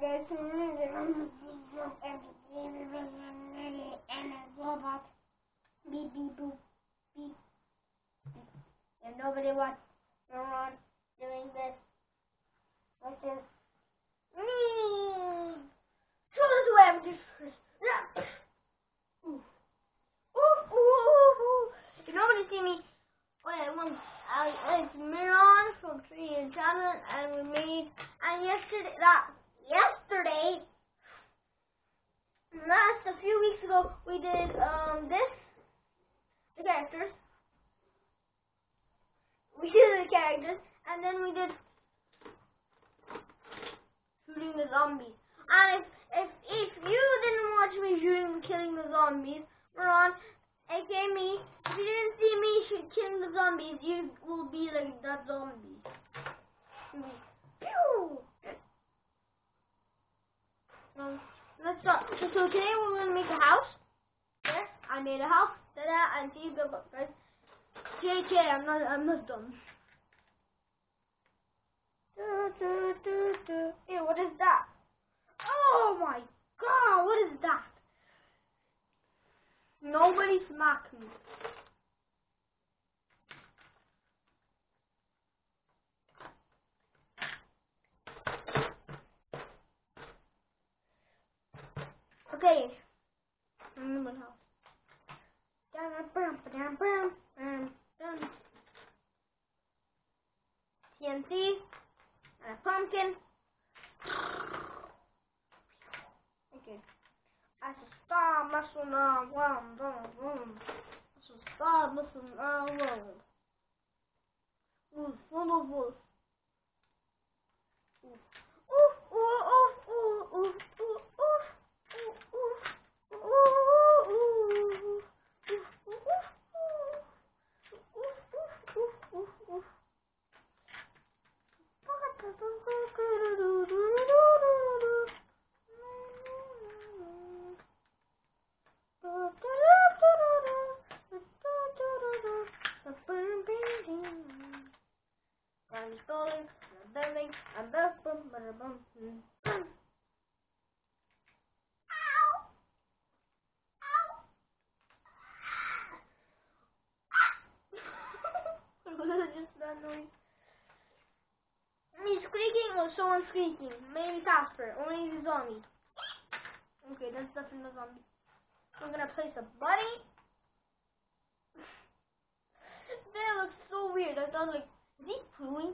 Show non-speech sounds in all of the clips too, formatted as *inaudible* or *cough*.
kardeşinin yanındaki and a robot. Beep beep boop beep. And nobody wants around doing this. This is me. Choose whoever this person. Oof. Oof, oof, oof, oof. If nobody see me? Wait, one. I, it's Miron from Tree and Challenge, and we made, and yesterday, that, yep, then we did shooting the zombies. And if if if you didn't watch me shooting and killing the zombies, Ron, aka me, if you didn't see me shoot, killing the zombies, you will be like that zombie. Pew! Um, let's start. So, so today we're gonna make a house. Yes, I made a house. Ta-da! And see the guys. JK, I'm not. I'm not done. Ew, what is that? Oh my god, what is that? Nobody smack me. Okay. I'm in my house. TNT a pumpkin. Okay. I should start messing around. Boom, boom. I should start messing around. Woof, woof, woof. Oof. Rolling, rolling, and bum, bum, bum, bum. Someone squeaking? Maybe Casper. Only the zombie. Okay, that's definitely the zombie. I'm gonna place a bunny. *laughs* that looks so weird. I thought like, is he pooing?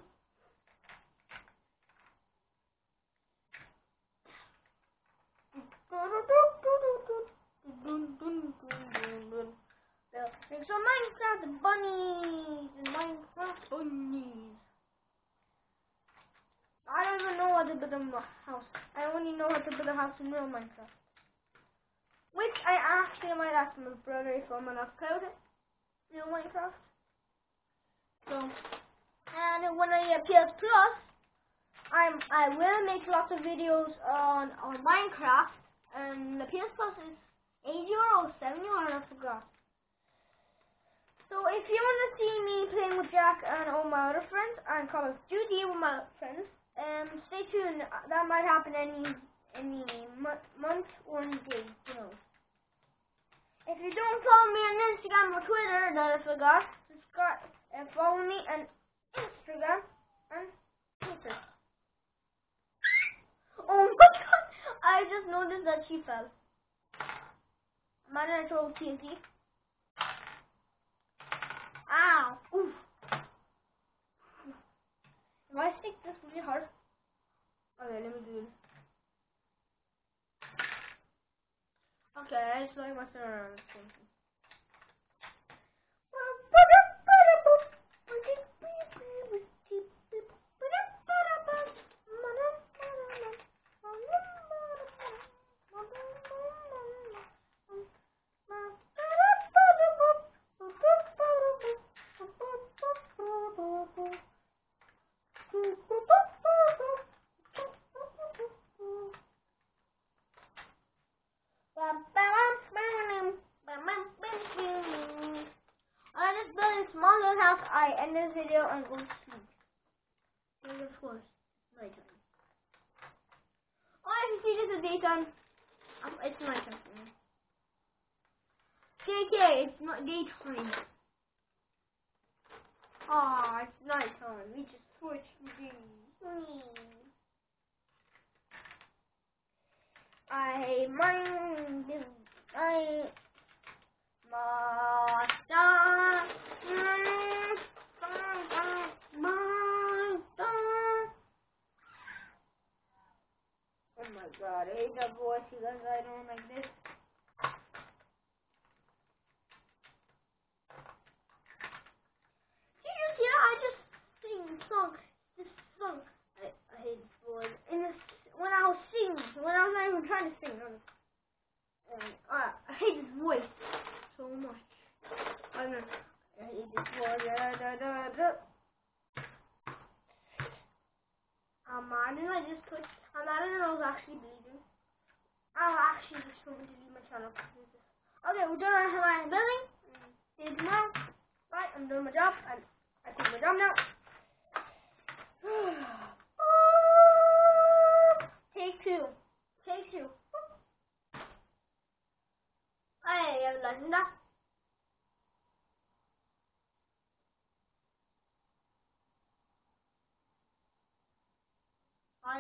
There's some Minecraft bunnies and Minecraft bunnies. I don't even know how to build a house. I only know how to build a house in real Minecraft. Which I actually might ask my brother if I'm gonna code. Real Minecraft. So, and when I get PS Plus, I'm I will make lots of videos on on Minecraft. And the PS Plus is 80 euro, 70 euro, I forgot. So if you want to see me playing with Jack and all my other friends and Call of Duty with my friends, um, stay tuned. That might happen any any month or any day, you know. If you don't follow me on Instagram or Twitter, that I forgot, subscribe and follow me on Instagram and Twitter. Oh my *laughs* god! I just noticed that she fell. Mine I throw TNT. Ow! Oof. If I stick this really hard. Okay, let me do this. Okay, I just like Aw, it's nighttime. We just torched the I mind I master Oh my god, hey that boy, she goes right like this. Song. This song. I, I hate this voice. And this, when I was singing, when I was not even trying to sing, I was, and, uh, I hate this voice so much. I know. I hate this voice. Da, da, da, da. Um, I didn't I just put I'm not in I was actually bleeding. I'll actually just going to leave my channel. Okay, we're done with my building. See you tomorrow. Right, I'm doing my job. I'm, I quit my job now.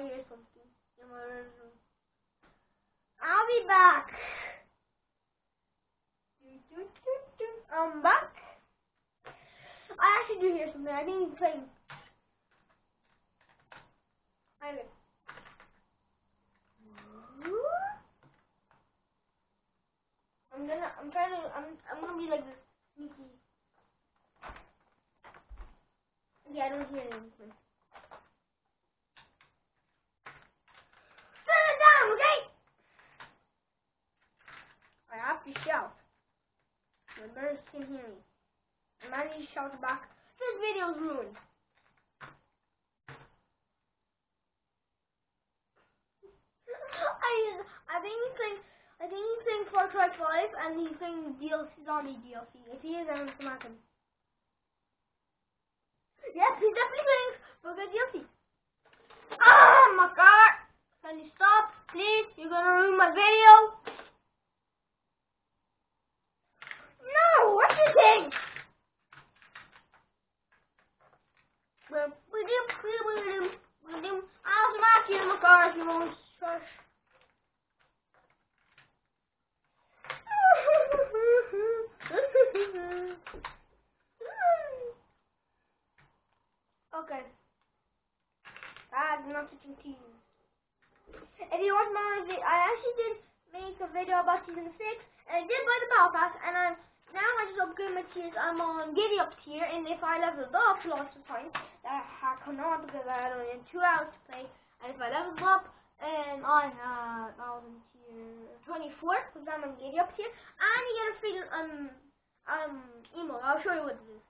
I hear something in my room. I'll be back. I'm back. I actually do hear something. I didn't even play. I did. I'm gonna. I'm trying to. I'm. I'm gonna be like this sneaky. Yeah, I don't hear anything. Okay? I have to shout. The birds can hear me. I need to shout back. This video's ruined. *laughs* I I think he's playing I think he's playing Far Cry 5 and he's playing DLC zombie DLC. If he is I'm gonna smack him. Yep, he's definitely playing Far Cry DLC. Oh my god! Can you stop, please? You're gonna ruin my video. No, what you think? I'll smack you in the car if you won't shush. okay. I'm not switching teams. If you want more, vi- I actually did make a video about season six, and I did buy the battle pass, and I'm now I just upgrade my tiers. I'm on Giddy Up tier, and if I leveled up lots of times, that I cannot because I had only two hours to play, and if I leveled up, and I had I was in tier 24 because I'm on Giddy Up tier, and you get a free um um emote. I'll show you what it is.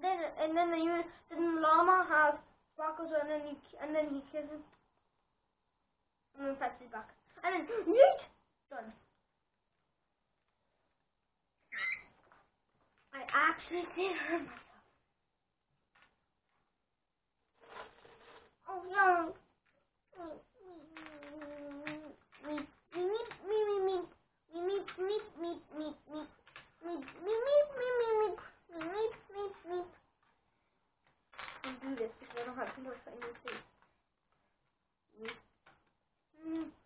Then and then the then the llama has sparkles, and then he and then he kisses. And then it back and then! Done. I actually did hurt myself. Oh no! do this because I don't have to know if I need to. Mm. Mm.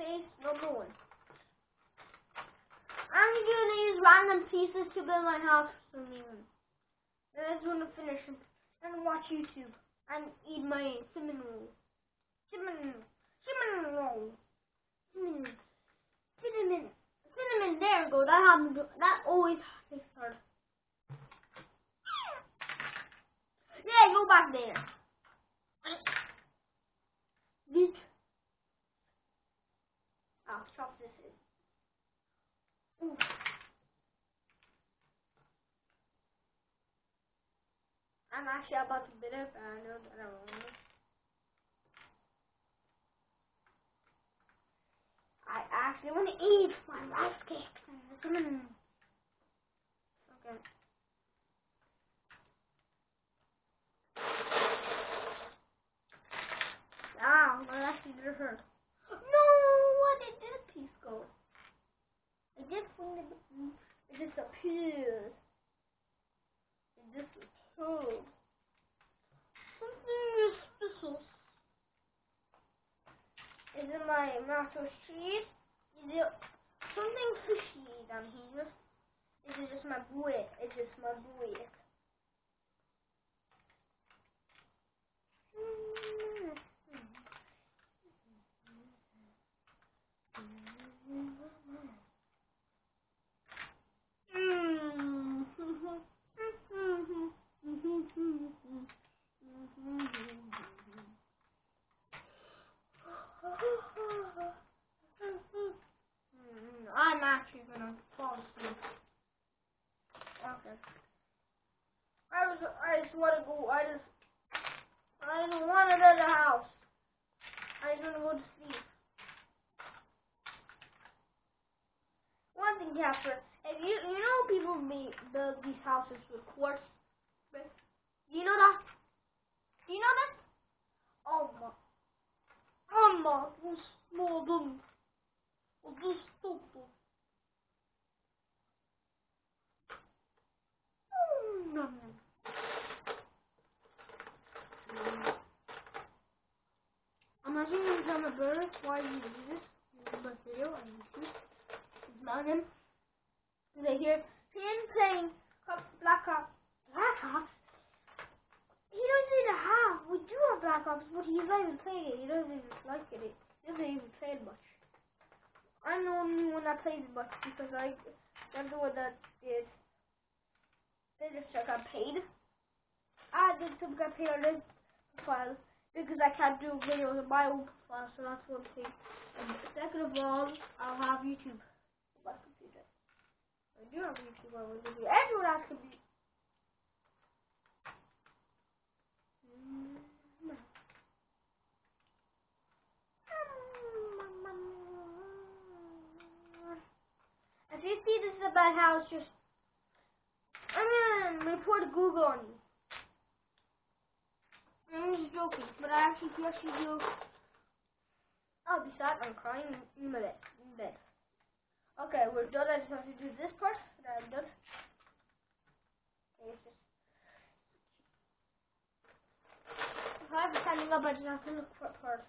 Base number one. I'm gonna use random pieces to build my house for me. I just wanna finish and watch YouTube and eat my cinnamon roll. Cinnamon, cinnamon roll. Cinnamon, cinnamon, cinnamon. There we go. That happens. That always takes hard. Yeah, go back there. This in. Ooh. I'm actually about to bid it, but I know that I won't. I actually want to eat my rice cakes. Mm. Okay. Ah, well, actually did hurt what did this piece go? It just went. It disappeared. It disappeared. Something is special. Is it my nacho cheese? Is it something fishy down here? Is it just my butt? It's just my butt. Mm-hmm. I'm actually gonna fall asleep. Okay. I was, I just wanna go, I just, I don't wanna go to the house. I just wanna go to sleep. One thing, Casper, if you, you know people make, build these houses with quartz? Do you know that? You know that? Oh my. Amma, bu smådum. Och du stoppar. Mm. Imagine you become a bird while you do this. This is my video on YouTube. It's not him. They hear him playing Black Ops. Black Ops? He doesn't even have. We do have Black Ops, but he's not even playing it. He doesn't even like it. He doesn't even play it much. I'm the only one that plays it much because I, I'm the one that did. They just got paid. I did some got paid on this profile because I can't do videos on my own profile, so that's one thing. And second of all, I'll have YouTube. I do have YouTube on my computer. Everyone has computer. If you see this is a bad house, just I'm gonna report Google on you. I'm just joking, but I actually actually do. I'll be sad. I'm crying in my bed. Okay, we're done. I just have to do this part. Then I'm done. Okay, it's just. If I'm standing up, I just have to look for a part.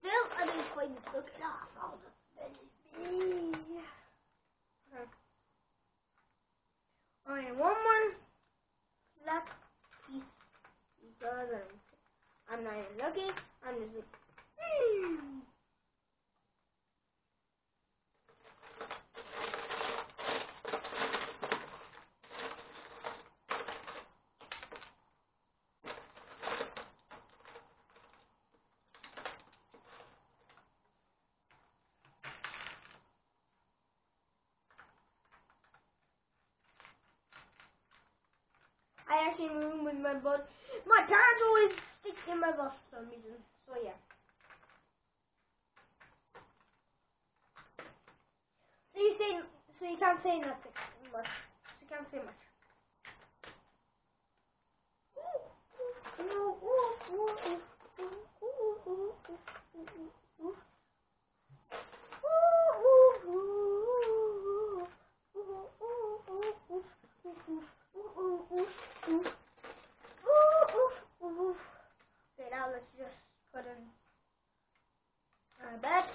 Still, I didn't look it off. I'll just let it. Okay. Alright, one more left piece because I'm not even looking. I'm just like, hmm. I actually with my parents always stick in my butt for some reason. So yeah. So you say so you can't say nothing much. You can't say much. Okay, now let's just put in our bed.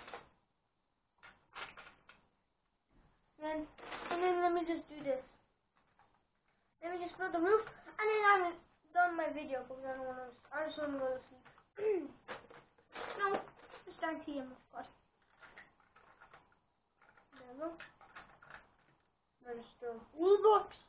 And, and then let me just do this. Let me just put the roof, and then I'm done my video because I don't want to. I just want to go to sleep. *clears throat* no, it's time to of course. There we go. Register Robux.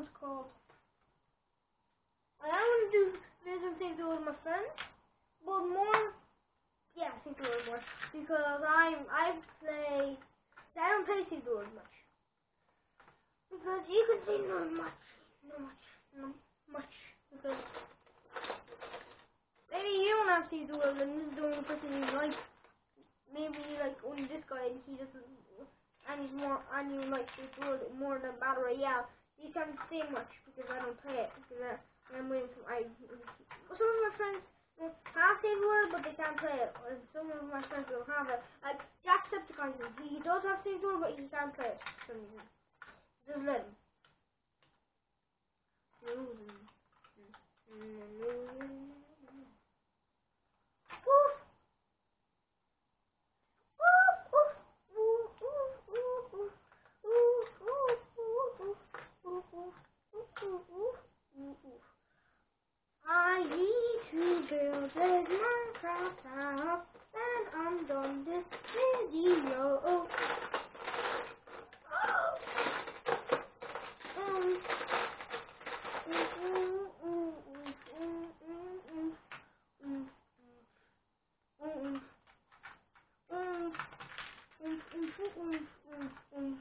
one's called. I want to do vision things with my friends, but more. Yeah, I think a little more because I'm I play. I don't play Seagull as much because you can say not much, not much, not much because maybe you don't have Seagull and this is the only person you like. Maybe like only this guy he doesn't and he's more and you like this world more than Battle Royale. You can't say much because I don't play it because I, I'm waiting for I. Some of my friends have Save World, but they can't play it. Or some of my friends don't have it. Like Jacksepticeye, he does have Save World, but he can't play it reason. Just let him. Woof. I need to build a Minecraft house and I'm done this video. Um,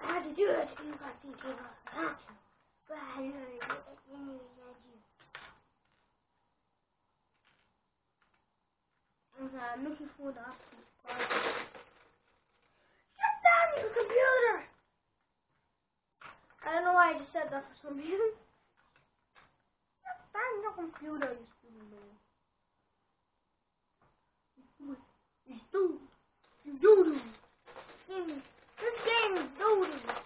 I had to do it. You got to do it. I had to. But I didn't do it. You knew you had to. Okay, I'm looking for the option. Shut down your computer! I don't know why I just said that for some reason. Shut down your computer, you stupid man. You stupid. You doodoo. This game is doodoo.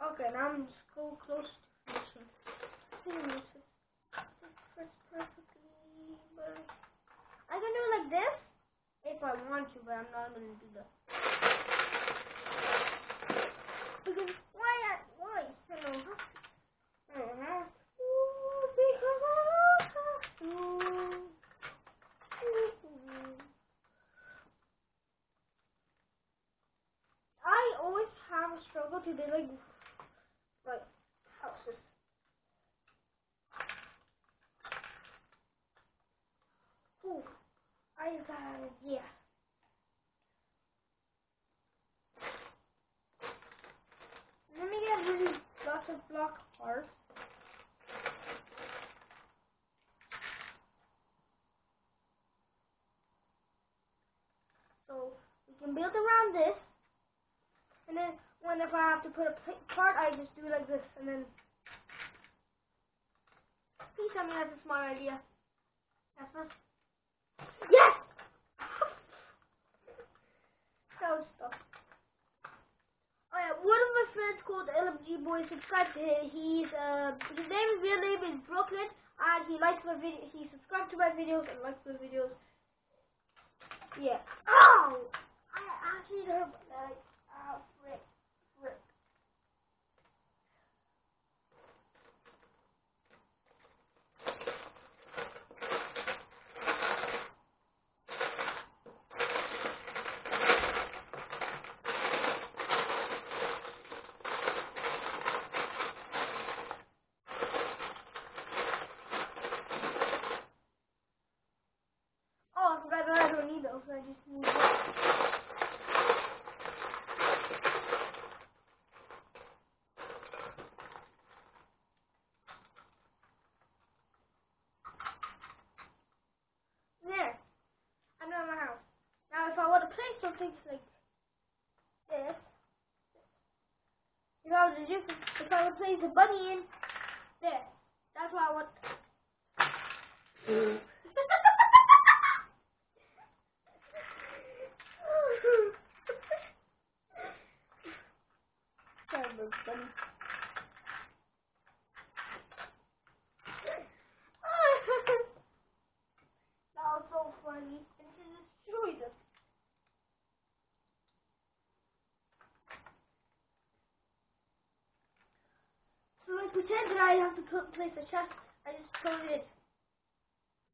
Okay, now I'm just go close to finishing. I think I'm gonna fix this perfectly, but I can do it like this if I want to, but I'm not gonna do that. Because why? I- Why? I don't have to. I don't have to because I don't have to. I always have a struggle to do like like houses. Ooh, I got an idea. Let me get of block hearts. So we can build around this, and then whenever I have to put a part, I just do like this, and then. Please tell me that's a smart idea. That's. Yes! *laughs* that was stuff. Oh yeah, one of my friends called LMG Boy subscribed to him. He's uh his name his real name is Brooklyn and he likes my video he subscribed to my videos and likes my videos. Yeah. Oh I actually hurt my leg. Oh frick. Frick. Oh, I forgot that I don't need those. I just need this. There. I'm in my house. Now, if I want to place something like this, if I was to do, I a bunny in there, that's what I want. Sorry, Bugs Bunny. that was so funny. And she destroyed us. I have to put place a chest. I just put it,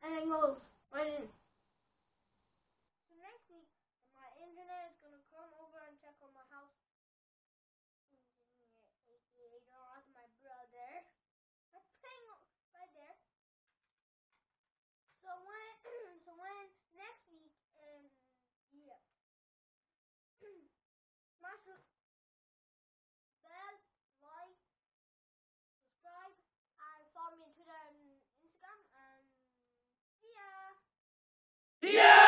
and it goes right in. Yeah!